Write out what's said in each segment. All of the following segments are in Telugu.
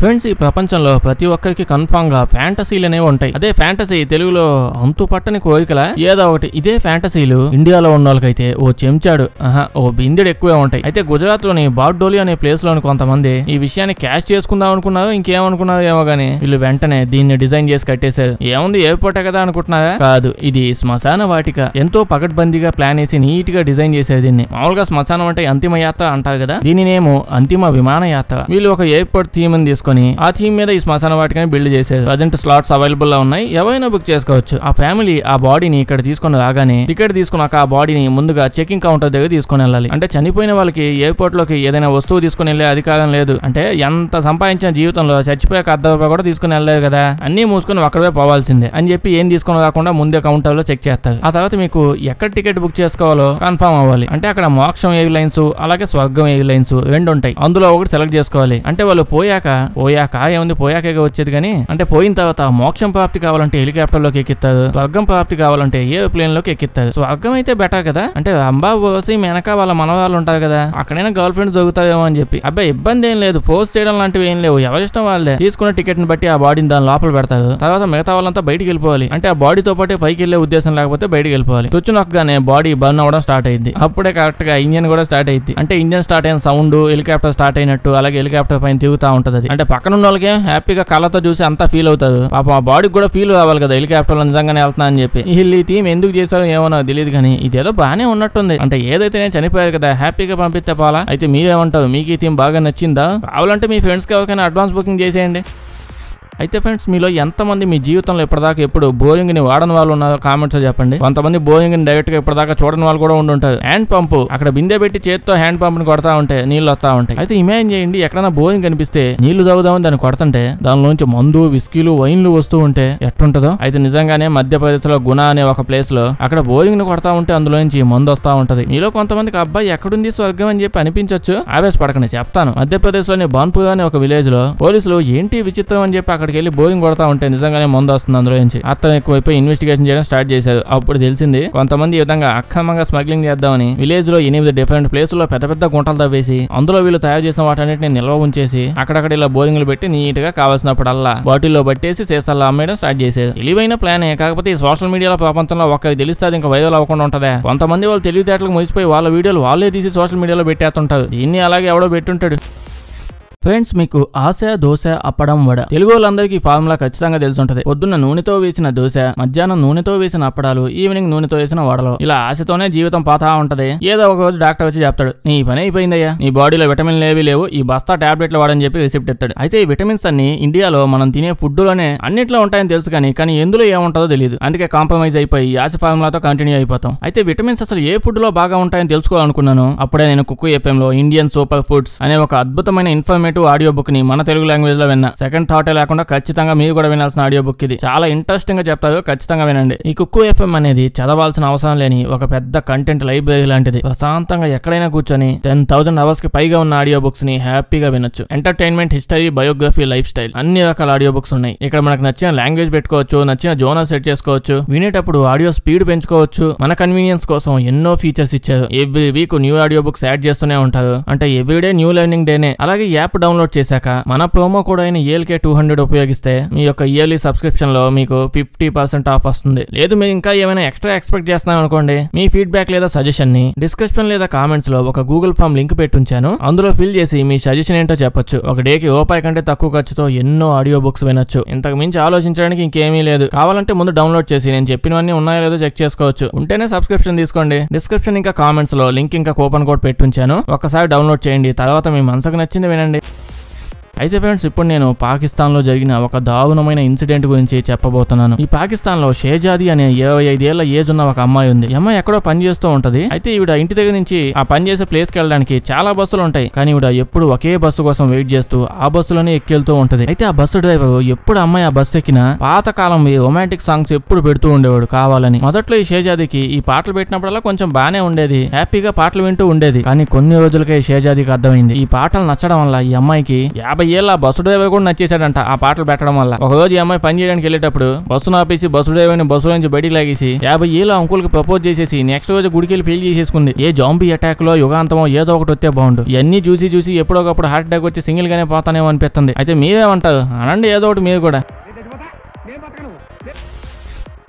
ఫ్రెండ్స్ ఈ ప్రపంచంలో ప్రతి ఒక్కరికి కన్ఫామ్గా ఫ్యాంటసీలు అనేవి ఉంటాయి. అదే ఫ్యాంటసీ తెలుగులో అంతు పట్టని కోరికల? ఏదో ఒకటి. ఇదే ఫ్యాంటసీలు ఇండియాలో ఉన్న వాళ్ళకైతే ఓ చెంచాడు ఆహా ఓ బిందెడు ఎక్కువే ఉంటాయి. అయితే గుజరాత్లోని బార్డోలి అనే ప్లేస్లోని కొంతమంది ఈ విషయాన్ని క్యాష్ చేసుకుందాం అనుకున్నారు ఇంకేమనుకున్నారు ఏమో గానీ వీళ్ళు వెంటనే దీన్ని డిజైన్ చేసి కట్టేశారు. ఏముంది ఎయిర్పోర్ట్ కదా అనుకుంటున్నారా? కాదు ఇది శ్మశాన వాటిక. ఎంతో పకడ్బందీగా ప్లాన్ వేసి నీట్గా డిజైన్ చేశారు దీన్ని. మామూలుగా శ్మశానం అంటే అంతిమ యాత్ర అంటారు కదా? దీనినేమో అంతిమ విమాన యాత్ర. వీళ్ళు ఒక ఎయిర్పోర్ట్ థీమ్ తీసుకు తీసుకొని ఆ థీమ్ మీద ఈ శ్మశాన వాటికని బిల్డ్ చేసేది ప్రజెంట్ స్లాట్స్ అవైలబుల్లో ఉన్నాయి. ఎవరైనా బుక్ చేసుకోవచ్చు. ఆ ఫ్యామిలీ ఆ బాడీని ఇక్కడ తీసుకొని రాగానే టికెట్ తీసుకున్నాక ఆ బాడీని ముందుగా చెకింగ్ కౌంటర్ దగ్గర తీసుకొని వెళ్ళాలి. అంటే చనిపోయిన వాళ్ళకి ఎయిర్పోర్ట్లోకి ఏదైనా వస్తువు తీసుకుని వెళ్ళే అధికారం లేదు. అంటే ఎంత సంపాదించిన జీవితంలో చచ్చిపోయాక అర్ధ రూపాయి కూడా తీసుకుని వెళ్ళలేదు కదా? అన్ని మూసుకొని అక్కడే పోవాల్సిందే అని చెప్పి ఏం తీసుకుని రాకుండా ముందే కౌంటర్లో చెక్ చేస్తారు. ఆ తర్వాత మీకు ఎక్కడ టికెట్ బుక్ చేసుకోవాలో కన్ఫర్మ్ అవ్వాలి. అంటే అక్కడ మోక్షం ఎయిర్ లైన్స్ అలాగే స్వర్గం ఎయిర్ లైన్స్ రెండు ఉంటాయి అందులో ఒకటి సెలెక్ట్ చేసుకోవాలి. అంటే వాళ్ళు పోయాక పోయాక ఏముంది పోయాకే వచ్చేది కానీ అంటే పోయిన తర్వాత మోక్షం ప్రాప్తి కావాలంటే హెలికాప్టర్లోకి ఎక్కిస్తారు స్వర్గం ప్రాప్తి కావాలంటే ఏ ప్లేన్లోకి ఎక్కిస్తారు. స్వర్గం అయితే బెటర్ కదా? అంటే అంబా ఓసి మెనక వాళ్ళ మనవాళ్ళు ఉంటారు కదా అక్కడైనా గర్ల్ ఫ్రెండ్ దొరుకుతాయేమో అని చెప్పి. అబ్బాయి ఇబ్బంది ఏం లేదు ఫోర్స్ చేయడం లాంటివి ఏం లేవు ఎవరిష్టం వాళ్ళే తీసుకున్న టికెట్ని బట్టి ఆ బాడీని దాని లోపల పెడతారు. తర్వాత మిగతా వాళ్ళంతా బయటికి వెళ్ళిపోవాలి. అంటే ఆ బాడీతో పాటే పైకి వెళ్ళే ఉద్దేశం లేకపోతే బయటికి వెళ్ళిపోవాలి. తుచ్చు నొక్కగానే బాడీ బర్న్ అవ్వడం స్టార్ట్ అయింది. అప్పుడే కరెక్ట్గా ఇంజన్ కూడా స్టార్ట్ అయింది. అంటే ఇంజన్ స్టార్ట్ అయిన సౌండ్ హెలికాప్టర్ స్టార్ట్ అయినట్టు అలాగే హెలికాప్టర్ పైన తిరుగుతా ఉంటది అది. అంటే పక్కన ఉన్న వాళ్ళకి హ్యాపీగా కళ్ళతో చూసి అంతా ఫీల్ అవుతారు. పాప ఆ బాడీకి కూడా ఫీల్ కావాలి కదా హెలికాప్టర్ నిజంగానే వెళ్తున్నా అని చెప్పి. వీళ్ళు ఈ థీమ్ ఎందుకు చేశారో ఏమో నాకు తెలియదు కానీ ఇదేదో బాగానే ఉన్నట్టుంది. అంటే ఏదైతే నేను చనిపోయారు కదా హ్యాపీగా పంపిస్తే పోలా? అయితే మీరేమంటారు? మీకు ఈ థీమ్ బాగా నచ్చిందా? కావాలంటే మీ ఫ్రెండ్స్కి ఎవరికైనా అడ్వాన్స్ బుకింగ్ చేసేయండి. అయితే ఫ్రెండ్స్ మీలో ఎంతమంది మీ జీవితంలో ఇప్పటిదాకా ఎప్పుడు బోయింగ్ని వాడని వాళ్ళు ఉన్నారో కామెంట్స్ చెప్పండి. కొంతమంది బోయింగ్ని డైరెక్ట్గా ఇప్పటిదాకా చూడని వాళ్ళు కూడా ఉండుంటారు హ్యాండ్ పంప్ అక్కడ బిందె పెట్టి చేత్తో హ్యాండ్ పంప్ని కొడతా ఉంటే నీళ్ళు వస్తా ఉంటాయి. అయితే ఇమాజిన్ చేయండి ఎక్కడైనా బోయింగ్ కనిపిస్తే నీళ్ళు తాగుదామని దాన్ని కొడుతుంటే దానిలోంచి మందు విస్కీలు వైన్లు వస్తూ ఉంటే ఎట్టుంటదో? అయితే నిజంగానే మధ్యప్రదేశ్లో గుణ అనే ఒక ప్లేస్లో అక్కడ బోయింగ్ని కొడతా ఉంటే అందులోంచి మందు వస్తా ఉంటది. మీలో కొంతమందికి అబ్బాయి ఎక్కడుంది స్వర్గం అని చెప్పి అనిపించవచ్చు ఆవేశపడకని చెప్తాను. మధ్యప్రదేశ్లోని బాన్పూర్ అనే ఒక విలేజ్లో పోలీసులు ఏంటి విచిత్రం అని చెప్పి అక్కడ అక్కడికి వెళ్ళి బోరింగ్ కొడతా ఉంటే నిజంగానే మందు వస్తుంది అందులో నుంచి. అతను ఎక్కువైపోయి ఇన్వెస్టిగేషన్ చేయడం స్టార్ట్ చేశారు. అప్పుడు తెలిసింది కొంతమంది ఈ విధంగా అక్రమంగా స్మగ్లింగ్ చేద్దామని విలేజ్లో ఎనిమిది డిఫరెంట్ ప్లేసుల్లో పెద్ద పెద్ద గుంటలు తవ్వేసి అందులో వీళ్ళు తయారు చేసిన వాటన్నిటిని నిల్వ ఉంచేసి అక్కడక్కడ ఇలా బోరింగ్లు పెట్టి నీట్గా కావాల్సినప్పుడల్లా బాటిల్లో పట్టేసి సీసాల్లో అమ్మేయడం స్టార్ట్ చేశారు. తెలివైన ప్లానే కాకపోతే ఈ సోషల్ మీడియాలో ప్రపంచంలో ఒక్కరికి తెలిస్తే అది ఇంకా వైరల్ అవ్వకుండా ఉంటదా. కొంతమంది వాళ్ళు తెలివితేటలకు ముగిసిపోయి వాళ్ళ వీడియోలు వాళ్ళే తీసి సోషల్ మీడియాలో పెట్టేస్తుంటారు. దీన్ని అలాగే ఎవడో పెట్టుంటాడు. ఫ్రెండ్స్ మీకు ఆశ దోశ అప్పడం వడ. తెలుగు వాళ్ళందరికీ ఫార్ములా ఖచ్చితంగా తెలిసి ఉంటుంది పొద్దున్న నూనెతో వేసిన దోశ మధ్యాహ్నం నూనెతో వేసిన అప్పడాలు ఈవినింగ్ నూనెతో వేసిన వడలు. ఇలా ఆశతోనే జీవితం పాతా ఉంటది. ఏదో ఒక రోజు డాక్టర్ వచ్చి చెప్తాడు నీ పని అయిపోయిందయ్యా. నీ బాడీలో విటమిన్లు ఏవి లేవు. ఈ బస్తా టాబ్లెట్లు వాడని చెప్పి రిసిప్ట్ ఇస్తాడు అయితే ఈ విటమిన్స్ అన్ని ఇండియాలో మనం తినే ఫుడ్లోనే అన్నిట్లో ఉంటాయని తెలుసు కానీ కానీ ఎందులో ఏముంటుందో తెలియదు అందుకే కాంప్రమైజ్ అయిపోయి ఆశ ఫార్ములాతో కంటిన్యూ అయిపోతాం. అయితే విటమిన్స్ అసలు ఏ ఫుడ్లో బాగా ఉంటాయని తెలుసుకోవాలనుకున్నాను? అప్పుడే నేను కుక్కు ఎఫ్ఎం లో ఇండియన్ సూపర్ ఫుడ్స్ అనే ఒక అద్భుతమైన ఇన్ఫర్మేటివ్ ఆడియో బుక్ని మన తెలుగు లాంగ్వేజ్లో విన్నా. సెకండ్ థాట్ లేకుండా ఖచ్చితంగా మీరు కూడా వినాల్సిన ఆడియో బుక్ ఇది. చాలా ఇంట్రెస్టింగ్గా చెప్తారు ఖచ్చితంగా వినండి. ఈ కుక్కు ఎఫ్ఎం అనేది చదవాల్సిన అవసరం లేని ఒక పెద్ద కంటెంట్ లైబ్రరీ లాంటిది. ప్రశాంతంగా ఎక్కడైనా కూర్చొని టెన్ థౌసండ్ అవర్స్కి పైగా ఉన్న ఆడియో బుక్స్ని హ్యాపీగా వినొచ్చు. Entertainment history biography life style అన్ని రకాల ఆడియో బుక్స్ ఉన్నాయి. ఇక్కడ మనకు నచ్చిన లాంగ్వేజ్ పెట్టుకోవచ్చు నచ్చిన జోనర్ సెట్ చేసుకోవచ్చు వినేటప్పుడు ఆడియో స్పీడ్ పెంచుకోవచ్చు. మన కన్వీనియన్స్ కోసం ఎన్నో ఫీచర్స్ ఇచ్చారు. Every week new audio books add చేస్తూనే ఉంటారు. అంటే ఎవ్రీడే న్యూ లెర్నింగ్ డేనే అలాగే యాప్ డౌన్లోడ్ చేశాక మన ప్రోమో కోడ్ అయిన ఏఎల్కే టూ హండ్రెడ్ ఉపయోగిస్తే మీ యొక్క ఇయర్లీ సబ్స్క్రిప్షన్లో మీకు ఫిఫ్టీ పర్సెంట్ ఆఫ్ వస్తుంది. లేదు మీరు ఇంకా ఏమైనా ఎక్స్ట్రా ఎక్స్పెక్ట్ చేస్తున్నాం అనుకోండి మీ ఫీడ్బ్యాక్ లేదా సజెషన్ని డిస్క్రిప్షన్ లేదా కామెంట్స్లో ఒక గూగుల్ ఫామ్ లింక్ పెట్టుంచాను. అందులో ఫిల్ చేసి మీ సజెషన్ ఏంటో చెప్పొచ్చు. ఒక డేకి రూపాయి కంటే తక్కువ ఖర్చుతో ఎన్నో ఆడియో బుక్స్ వినొచ్చు. ఇంతకు మించి ఆలోచించడానికి ఇంకేమీ లేదు. కావాలంటే ముందు డౌన్లోడ్ చేసి నేను చెప్పినవన్నీ ఉన్నాయో లేదో చెక్ చేసుకోవచ్చు. ఉంటేనే సబ్స్క్రిప్షన్ తీసుకోండి. డిస్క్రిప్షన్ ఇంకా కామెంట్స్లో లింక్ ఇంకా కూపన్ కోడ్ పెట్టుంచాను. ఒకసారి డౌన్లోడ్ చేయండి. తర్వాత మీ మనసుకు నచ్చింది వినండి. అయితే ఫ్రెండ్స్ ఇప్పుడు నేను పాకిస్తాన్లో జరిగిన ఒక దారుణమైన ఇన్సిడెంట్ గురించి చెప్పబోతున్నాను. ఈ పాకిస్తాన్లో షేజాది అనే ఇరవై ఐదేళ్ళ ఏజ్ ఉన్న ఒక అమ్మాయి ఉంది. ఈ అమ్మాయి ఎక్కడో పని చేస్తూ ఉంటది. అయితే ఈవిడ ఇంటి దగ్గర నుంచి ఆ పని చేసే ప్లేస్కి వెళ్ళడానికి చాలా బస్సులు ఉంటాయి. కానీ ఈవిడ ఎప్పుడు ఒకే బస్సు కోసం వెయిట్ చేస్తూ ఆ బస్సులోనే ఎక్కెళ్తూ ఉంటది. అయితే ఆ బస్సు డ్రైవర్ ఎప్పుడు అమ్మాయి ఆ బస్సు ఎక్కినా పాత కాలం రొమాంటిక్ సాంగ్స్ ఎప్పుడు పెడుతూ ఉండేవాడు కావాలని. మొదట్లో ఈ షేజాదికి ఈ పాటలు పెట్టినప్పుడల్లా కొంచెం బానే ఉండేది. హ్యాపీగా పాటలు వింటూ ఉండేది. కానీ కొన్ని రోజులకే షేజాదికి అర్థమైంది. ఈ పాటలు నచ్చడం వల్ల ఈ అమ్మాయికి యాభై ఏళ్ళ బస్సు డ్రైవర్ కూడా నచ్చేసాడంట ఆ పాటలు పెట్టడం వల్ల. ఒక రోజు ఈ అమ్మాయి పని చేయడానికి వెళ్ళేటప్పుడు బస్సును ఆపేసి బస్సు డ్రైవర్ని బస్సు నుంచి బయటికి లాగేసి యాభై ఏళ్ళ అంకుల్కి ప్రపోజ్ చేసేసి నెక్స్ట్ రోజు గుడికి వెళ్ళి పెళ్ళి చేసేసుకుంది. ఏ జాంబీ అటాక్లో యుగాంతమో ఏదో ఒకటి వస్తే బాగుండు. ఇవన్నీ చూసి చూసి ఎప్పుడోకప్పుడు హార్ట్ అటాక్ వచ్చి సింగిల్ గానే పోతానేమో అనిపిస్తుంది. అయితే మీరేమంటారు? అనండి ఏదో ఒకటి మీరు కూడా.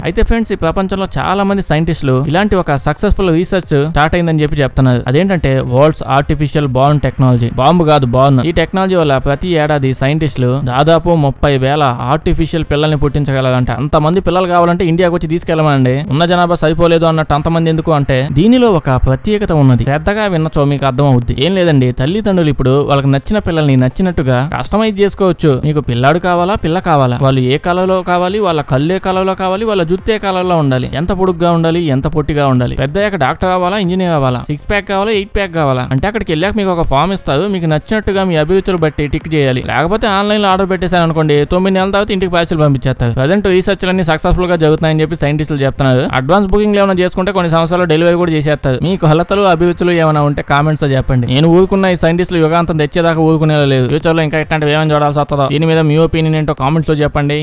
అయితే ఫ్రెండ్స్ ఈ ప్రపంచంలో చాలా మంది సైంటిస్టులు ఇలాంటి ఒక సక్సెస్ఫుల్ రీసెర్చ్ స్టార్ట్ అయిందని చెప్పి చెప్తున్నారు. అదేంటంటే worlds artificial bomb technology bomb కాదు బాంబ్. ఈ టెక్నాలజీ వల్ల ప్రతి ఏడాది సైంటిస్టులు దాదాపు ముప్పై వేల ఆర్టిఫిషియల్ పిల్లల్ని పుట్టించగలరంట. అంతమంది పిల్లలు కావాలంటే ఇండియాకి వచ్చి తీసుకెళ్ళమండి. ఉన్న జనాభా సరిపోలేదు అన్నట్టు అంతమంది ఎందుకు అంటే దీనిలో ఒక ప్రత్యేకత ఉన్నది. పెద్దగా విన్నచో మీకు అర్థం అవుద్ది ఏం లేదండి తల్లిదండ్రులు ఇప్పుడు వాళ్ళకి నచ్చిన పిల్లల్ని నచ్చినట్టుగా కస్టమైజ్ చేసుకోవచ్చు. మీకు పిల్లాడు కావాలా పిల్ల కావాలా? వాళ్ళు ఏ కళలో కావాలి వాళ్ళ కళ్ళు ఏ కళలో కావాలి వాళ్ళ జుత్తే కాలంలో ఉండాలి. ఎంత పొడుగ్గా ఉండాలి ఎంత పొట్టిగా ఉండాలి. పెద్ద డాక్టర్ కావాలా ఇంజనీర్ కావాలా సిక్స్ ప్యాక్ కావాలా ఎయిట్ ప్యాక్ కావాలా? అంటే అక్కడికి వెళ్ళాక మీకు ఒక ఫామ్ ఇస్తారు. మీకు నచ్చినట్టుగా మీ అభిరుచులు బట్టి టిక్ చేయాలి. లేకపోతే ఆన్లైన్లో ఆర్డర్ పెట్టేశారు అనుకోండి తొమ్మిది నెలల తర్వాత ఇంటికి పార్సిల్ పంపించేస్తారు. ప్రజెంట్ రీసెర్చ్ అన్ని సక్సెస్ఫుల్గా జరుగుతున్నాయని చెప్పి సైంటిస్టులు చెప్తున్నారు. అడ్వాన్స్ బుకింగ్ ఏమైనా చేసుకుంటే కొన్ని సంవత్సరాలు డెలివరీ కూడా చేసేస్తారు. మీకు హలతలు అభిరుచులు ఏమైనా ఉంటే కామెంట్స్లో చెప్పండి. నేను ఊరుకున్న ఈ సైంటిస్టులు యుగాంతం తెచ్చేదాకా ఊరుకునే లేదు. ఫ్యూచర్లో ఇంకా ఇట్లాంటివి ఏమైనా చూడాల్సి వస్తుందో దీని మీద మీ ఒపీనియన్ ఏంటో కామెంట్స్లో చెప్పండి.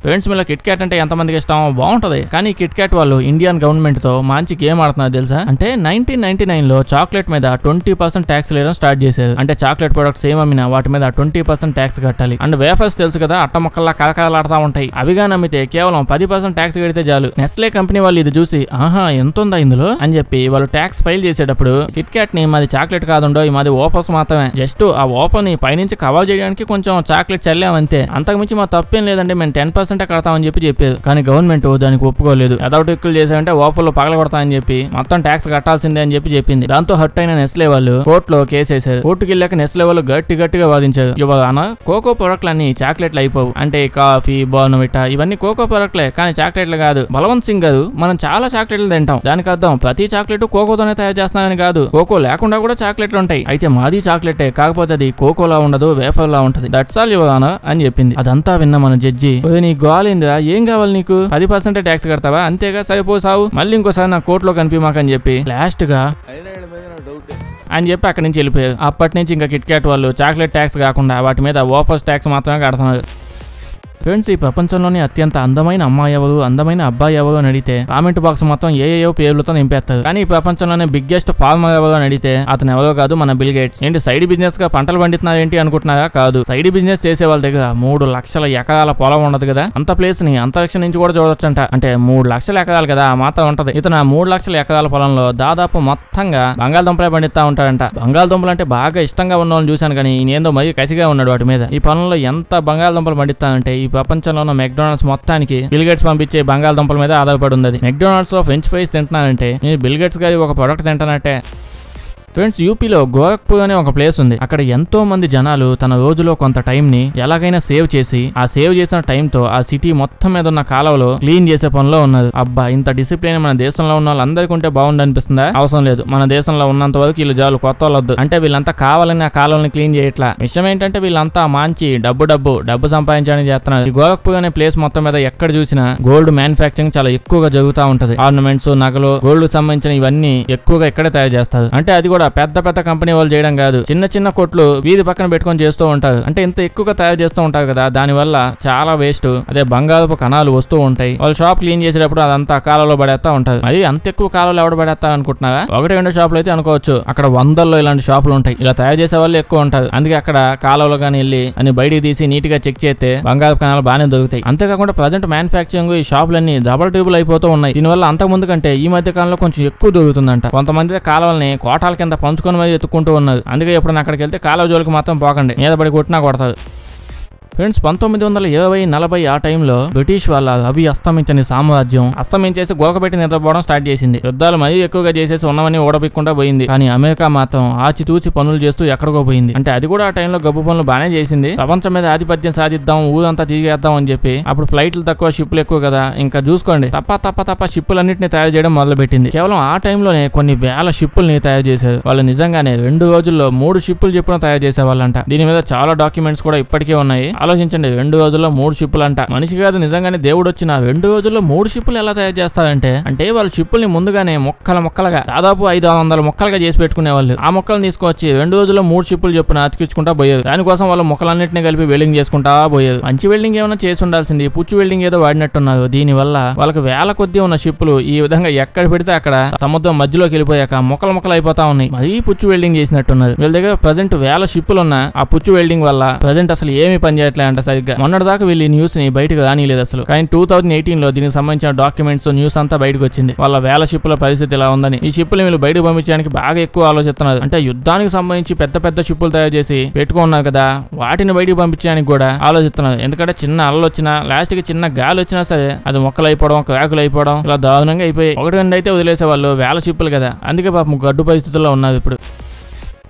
ఫ్రెండ్స్ మీలో కిట్ క్యాట్ అంటే ఎంతమందికి ఇష్టం? బాగుంటది. కానీ కిట్ క్యాట్ వాళ్ళు ఇండియన్ గవర్నమెంట్తో మంచి గేమ్ ఆడుతున్నారు తెలుసా? అంటే నైన్టీన్ నైన్టీ నైన్లో చాక్లెట్ మీద ట్వంటీ పర్సెంట్ ట్యాక్స్ లేయడం స్టార్ట్ చేశారు. అంటే చాక్లెట్ ప్రొడక్ట్స్ ఏం అమ్మినా వాటి మీద ట్వంటీ పర్సెంట్ ట్యాక్స్ కట్టాలి. అండ్ వేఫర్స్ తెలుసు కదా అట్ట మొక్కల్లా కలకలాడుతూ ఉంటాయి. అవిగా నమ్మితే కేవలం పది పర్సెంట్ ట్యాక్స్ కడితే చాలు. నెస్లే కంపెనీ వాళ్ళు ఇది చూసి ఆహా ఎంత ఉందా ఇందులో? అని చెప్పి వాళ్ళు ట్యాక్స్ ఫైల్ చేసేటప్పుడు కిట్ క్యాట్ని మాది చాక్లెట్ కాదుండో ఈ మాది ఓఫర్స్ మాత్రమే. జస్ట్ ఆ ఓఫర్ని పైనుంచి కవర్ చేయడానికి కొంచెం చాక్లెట్ చల్లామంతే. అంతకుమించి మా తప్పేం లేదండి మేము టెన్ పర్సెంట్ కడతామని చెప్పి చెప్పేది. కానీ గవర్నమెంట్ దానికి ఒప్పుకోలేదు. ఎదౌట్ ఎక్కువ చేశారంటే ఓఫర్లు పగలగొడతామని చెప్పి మొత్తం ట్యాక్స్ కట్టాల్సిందే అని చెప్పి చెప్పింది. దాంతో హర్ట్ అయిన నెస్లే వాళ్ళు కోర్టులో కేసేసారు కోర్టుకి వెళ్ళాక నెస్లే వాళ్ళు గట్టి గట్టిగా వాదించారు. ఇవాళ కోకో ప్రొడక్ట్లు అన్ని చాక్లెట్లు అయిపోవు. అంటే కాఫీ బోర్నవిటా ఇవన్నీ కోకో ప్రొడక్ట్లే కానీ చాక్లెట్లు కాదు. బలవంత్ సింగ్ గారు మనం చాలా చాక్లెట్లు తింటాం. దానికి అర్థం ప్రతి చాక్లెట్ కోకోతోనే తయారు చేస్తున్నారని కాదు. కోకో లేకుండా కూడా చాక్లెట్లు ఉంటాయి. అయితే మాది చాక్లెటే కాకపోతే అది కోకోలా ఉండదు వేఫర్ లా ఉంటది దట్స్ ఆల్ యువర్ అని చెప్పింది. అదంతా విన్న మన జడ్జి నీ గోలిందిరా ఏం కావాలి నీకు? పది పర్సెంట్ ట్యాక్స్ కడతావా? అంతేగా సరిపో సావు. మళ్ళీ ఇంకోసారి నా కోర్టులో కనిపించమాకని చెప్పి. లాస్ట్గా అని చెప్పి అక్కడి నుంచి వెళ్ళిపోయారు. అప్పటి నుంచి ఇంకా కిట్ క్యాట్ వాళ్ళు చాక్లెట్ ట్యాక్స్ కాకుండా వాటి మీద ఓఫర్స్ ట్యాక్స్ మాత్రమే కడుతున్నారు. ఫ్రెండ్స్ ఈ ప్రపంచంలోనే అత్యంత అందమైన అమ్మాయి ఎవరు అందమైన అబ్బాయి ఎవరు అని అడిగితే కామెంట్ బాక్స్ మొత్తం ఏ ఏవో పేర్లతో నింపేస్తారు. కానీ ఈ ప్రపంచంలోనే బిగ్గెస్ట్ ఫార్మర్ ఎవరు అని అడిగితే అతను ఎవరో కాదు మన బిల్ గేట్స్ ఏంటి సైడ్ బిజినెస్గా పంటలు పండిస్తున్నారు ఏంటి అనుకుంటున్నారా? కాదు. సైడ్ బిజినెస్ చేసే వాళ్ళ దగ్గర మూడు లక్షల ఎకరాల పొలం ఉండదు కదా? అంత ప్లేస్ని అంతరిక్షం నుంచి కూడా చూడొచ్చంట. అంటే మూడు లక్షల ఎకరాలు కదా ఆ మాత్రం ఉంటది. ఇతను మూడు లక్షల ఎకరాల పొలంలో దాదాపు మొత్తంగా బంగాళదుంపలే పండిస్తా ఉంటాడంట. బంగాళదుంపలు అంటే బాగా ఇష్టంగా ఉన్న వాళ్ళని చూశాను కానీ ఈయనేందో మరీ కసిగా ఉన్నాడు వాటి మీద. ఈ పొలంలో ఎంత బంగాళదుంపలు పండిస్తానంటే ఈ ప్రపంచంలో ఉన్న మెక్డొనాల్డ్స్ మొత్తానికి బిల్గేట్స్ పంపించే బంగాళదుంపల మీద ఆధారపడి ఉంది మెక్డొనాల్డ్స్లో ఫ్రెంచ్ ఫ్రైస్ తింటున్నానంటే నేను బిల్గేట్స్ గారి ఒక ప్రొడక్ట్ తింటానంటే ఫ్రెండ్స్ యూపీలో గోరఖ్పూర్ అనే ఒక ప్లేస్ ఉంది. అక్కడ ఎంతో మంది జనాలు తన రోజులో కొంత టైం ని ఎలాగైనా సేవ్ చేసి ఆ సేవ్ చేసిన టైం తో ఆ సిటీ మొత్తం మీద ఉన్న కాలువలో క్లీన్ చేసే పనిలో ఉన్నారు. అబ్బా ఇంత డిసిప్లిన్ మన దేశంలో ఉన్న వాళ్ళందరికీ ఉంటే బాగుంది అనిపిస్తుందా అవసరం లేదు. మన దేశంలో ఉన్నంత వరకు వీళ్ళు జాలు కొత్త వాళ్ళొద్దు అంటే వీళ్ళంతా కావాలని ఆ కాలువని క్లీన్ చేయట్లా. విషయం ఏంటంటే వీళ్ళంతా మంచి డబ్బు డబ్బు డబ్బు సంపాదించడానికి చేస్తున్నారు. ఈ గోరఖ్పూర్ అనే ప్లేస్ మొత్తం మీద ఎక్కడ చూసినా గోల్డ్ మ్యానుఫ్యాక్చరింగ్ చాలా ఎక్కువగా జరుగుతూ ఉంటది. ఆర్నమెంట్స్ నగలు గోల్డ్ సంబంధించిన ఇవన్నీ ఎక్కువగా ఇక్కడే తయారు చేస్తారు? అంటే అది కూడా పెద్ద పెద్ద కంపెనీ వాళ్ళు చేయడం కాదు. చిన్న చిన్న కొట్లు వీధి పక్కన పెట్టుకొని చేస్తూ ఉంటారు. అంటే ఇంత ఎక్కువగా తయారు చేస్తూ ఉంటారు కదా దాని వల్ల చాలా వేస్ట్ అదే బంగారపు కణాలు వస్తూ ఉంటాయి. వాళ్ళు షాప్ క్లీన్ చేసేటప్పుడు అదంతా కాలంలో పడేస్తా ఉంటారు అది అంత ఎక్కువ కాలంలో ఎవడ పడేస్తా అనుకుంటున్నారా? ఒకటి రెండు షాపులు అయితే అనుకోవచ్చు. అక్కడ వందల్లో ఇలాంటి షాపులు ఉంటాయి. ఇలా తయారు చేసే వాళ్ళు ఎక్కువ ఉంటారు. అందుకే అక్కడ కాలంలో కానీ వెళ్ళి అని బయటికి తీసి నీట్గా చెక్ చేస్తే బంగాళపు కణాలు బాగానే దొరుకుతాయి. అంతేకాకుండా ప్రజెంట్ మ్యానుఫాక్చరింగ్ ఈ షాపులన్నీ డబల్ ట్యూబుల్ అయిపోతూ ఉన్నాయి. దీనివల్ల అంతకుముందు కంటే ఈ మధ్య కాలంలో కొంచెం ఎక్కువ దొరుకుతుందంట. కొంతమంది కాలువల్ని కోటాల కింద పంచుకొని మరి ఎత్తుకుంటూ ఉన్నది. అందుకే ఇప్పుడు అక్కడికి వెళ్తే కాలువ జోలికి మాత్రం పోకండి. మీద పడి కొట్టినా కొడతారు ఫ్రెండ్స్ పంతొమ్మిది వందల ఇరవై నలభై ఆ టైంలో బ్రిటిష్ వాళ్ళ అవి అస్తమించని సామ్రాజ్యం అస్తమించేసి గోకబెట్టి నిద్రపోవడం స్టార్ట్ చేసింది. యుద్ధాలు మరీ ఎక్కువగా చేసేసి ఉన్నవని ఓడపిక్కుండా పోయింది. కానీ అమెరికా మాత్రం ఆచితూచి పనులు చేస్తూ ఎక్కడికో పోయింది. అంటే అది కూడా ఆ టైంలో గబ్బు పనులు బాగానే చేసింది. ప్రపంచం మీద ఆధిపత్యం సాధిద్దాం ఊరంతా తిరిగేద్దాం అని చెప్పి అప్పుడు ఫ్లైట్లు తక్కువ షిప్లు ఎక్కువ కదా. ఇంకా చూసుకోండి. తప్ప తప్ప తప్ప షిప్పులన్నింటినీ తయారు చేయడం మొదలు పెట్టింది కేవలం ఆ టైంలోనే కొన్ని వేల షిప్పుల్ని తయారు చేశారు. వాళ్ళు నిజంగానే రెండు రోజుల్లో మూడు షిప్పులు చెప్పున తయారు చేసేవాళ్ళంట. దీని మీద చాలా డాక్యుమెంట్స్ కూడా ఇప్పటికే ఉన్నాయి. ఆలోచించండి రెండు రోజుల్లో మూడు షిప్పులు అంట మనిషి కాదు నిజంగానే దేవుడు వచ్చిన రెండు రోజుల్లో మూడు షిప్పులు ఎలా తయారు చేస్తారంటే అంటే వాళ్ళు షిప్పుల్ని ముందుగానే ముక్కల ముక్కలుగా దాదాపు ఐదు వందల ముక్కలుగా చేసి పెట్టుకునే వాళ్ళు ఆ ముక్కలు తీసుకొచ్చి రెండు రోజుల్లో మూడు షిప్పులు చొప్పున అతికించుకుంటా పోయేది. దానికోసం వాళ్ళు మొక్కలన్నింటినీ కలిపి వెల్డింగ్ చేసుకుంటా పోయేది. మంచి వెల్డింగ్ ఏమైనా చేసి ఉండాల్సింది. పుచ్చు వెల్డింగ్ ఏదో వాడినట్టున్నారు. దీని వల్ల వాళ్ళకి వేల కొద్దీ ఉన్న షిప్పులు ఈ విధంగా ఎక్కడ పెడితే అక్కడ సముద్రం మధ్యలోకి వెళ్ళిపోయాక ముక్కలు ముక్కలు అయిపోతా ఉన్నాయి. మరీ పుచ్చు వెల్డింగ్ చేసినట్టున్నది వీళ్ళ దగ్గర ప్రజెంట్ వేల షిప్పులు ఉన్న ఆ పుచ్చు వెల్డింగ్ వల్ల ప్రజెంట్ అసలు ఏమి పనిచేయాలి చేయట్లేదంట అంట సరిగ్గా. మొన్నటి దాకా వీళ్ళు ఈ న్యూస్ని బయటకు రానిలేదు అసలు. కానీ టూ థౌసండ్ ఎయిటీన్లో దీనికి సంబంధించిన డాక్యుమెంట్స్ న్యూస్ అంతా బయటకు వచ్చింది. వాళ్ళ వేల షిప్పుల పరిస్థితి ఇలా ఉందని. ఈ షిప్పులు వీళ్ళు బయటకు పంపించడానికి బాగా ఎక్కువ ఆలోచిస్తున్నారు. అంటే యుద్ధానికి సంబంధించి పెద్ద పెద్ద షిప్పులు తయారు చేసి పెట్టుకున్నారు కదా వాటిని బయటకు పంపించడానికి కూడా ఆలోచిస్తున్నారు. ఎందుకంటే చిన్న అలలు వచ్చినా లాస్ట్కి చిన్న గాలి వచ్చినా సరే అది మొక్కలు అయిపోవడం క్రాకులు అయిపోవడం ఇలా దారుణంగా అయిపోయి ఒకటి రెండు అయితే వదిలేసే వాళ్ళు వేల షిప్పులు కదా. అందుకే పాపం గడ్డు పరిస్థితుల్లో ఉన్నారు ఇప్పుడు.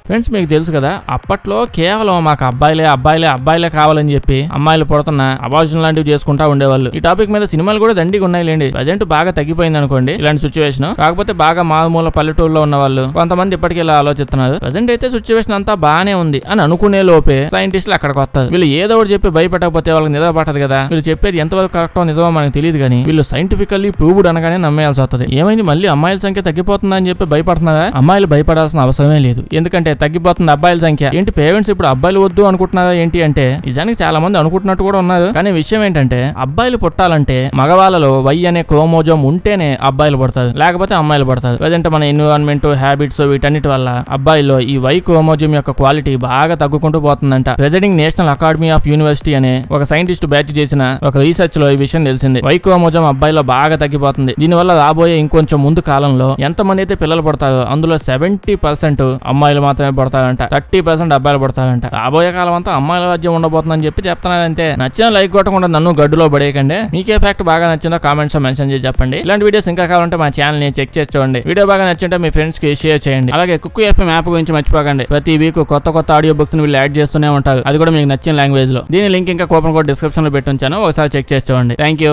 ఫ్రెండ్స్ మీకు తెలుసు కదా అప్పట్లో కేవలం మాకు అబ్బాయిలే అబ్బాయిలే అబ్బాయిలే కావాలని చెప్పి అమ్మాయిలు పుడుతున్న అబార్షన్ లాంటివి చేసుకుంటా ఉండేవాళ్ళు. ఈ టాపిక్ మీద సినిమాలు కూడా దండిగా ఉన్నాయిలేండి. ప్రజెంట్ బాగా తగ్గిపోయింది అనుకోండి ఇలాంటి సిచ్యువేషన్ కాకపోతే బాగా మామూలు పల్లెటూరులో ఉన్న వాళ్ళు కొంతమంది ఇప్పటికీ ఇలా ఆలోచిస్తున్నారు. ప్రజెంట్ అయితే సిచ్యువేషన్ అంతా బాగానే ఉంది అని అనుకునే లోపే సైంటిస్టులు అక్కడికి వస్తారు. వీళ్ళు ఏదో ఒకటి చెప్పి భయపెట్టకపోతే వాళ్ళకి నిద్ర పట్టదు కదా. వీళ్ళు చెప్పేది ఎంతవరకు కరెక్టో నిజమో మనకు తెలియదు కానీ వీళ్ళు సైంటిఫికల్లీ ప్రూవ్డ్ అనగానే నమ్మేయాల్సి వస్తుంది. ఏమైంది? మళ్ళీ అమ్మాయిల సంఖ్య తగ్గిపోతుందని చెప్పి భయపడుతున్నారా? అమ్మాయిలు భయపడాల్సిన అవసరమే లేదు. ఎందుకంటే తగ్గిపోతుంది అబ్బాయిల సంఖ్య. ఏంటి పేరెంట్స్ ఇప్పుడు అబ్బాయిలు వద్దు అనుకుంటున్నారా ఏంటి అంటే నిజానికి చాలా మంది అనుకుంటున్నట్టు కూడా ఉన్నారు. కానీ విషయం ఏంటంటే అబ్బాయిలు పుట్టాలంటే మగవాళ్ళలో వై అనే క్రోమోజోమ్ ఉంటేనే అబ్బాయిలు పడతారు. లేకపోతే అమ్మాయిలు పడతారు. ప్రజెంట్ మన ఎన్విరాన్మెంట్ హ్యాబిట్స్ వీటన్నిటి వల్ల అబ్బాయిల్లో ఈ వై క్రోమోజోమ్ యొక్క క్వాలిటీ బాగా తగ్గుకుంటూ పోతుందంట. Presiding national academy of university అనే ఒక సైంటిస్ట్ బ్యాచ్ చేసిన ఒక రీసెర్చ్లో ఈ విషయం తెలిసింది. వై క్రోమోజోమ్ అబ్బాయిలో బాగా తగ్గిపోతుంది. దీనివల్ల రాబోయే ఇంకొంచెం ముందు కాలంలో ఎంతమంది అయితే పిల్లలు పడతారో అందులో సెవెంటీ పర్సెంట్ అమ్మాయిలు మాత్రమే పడతారంట. థర్టీ పర్సెంట్ అబ్బాయిలు పడతారంట. రాబోయే కాలం అంతా అమ్మాయిల రాజ్యం ఉండబోతుందని చెప్పి చెప్తున్నానంటే నచ్చిన లైక్ కొట్టకుండా నన్ను గడ్డులో పడేయకండి. మీకే ఫ్యాక్ట్ బాగా నచ్చిందో కామెంట్స్లో మెన్షన్ చేసి చెప్పండి. ఇలాంటి వీడియోస్ ఇంకా కావాలంటే మా ఛానల్ని చెక్ చేసి చూడండి. వీడియో బాగా నచ్చింటే మీ ఫ్రెండ్స్కి షేర్ చేయండి. అలాగే కుక్కు ఎఫ్ఎం యాప్ గురించి మర్చిపోకండి. ప్రతి వీక్ కొత్త కొత్త ఆడియో బుక్స్ని వీళ్ళు యాడ్ చేస్తూనే ఉంటారు. అది కూడా మీకు నచ్చిన లాంగ్వేజ్లో. దీని లింక్ ఇంకా కూపన్ కోడ్ డిస్క్రిప్షన్లో పెట్టి ఉంచాను. ఒకసారి చెక్ చేసి చూడండి. Thank you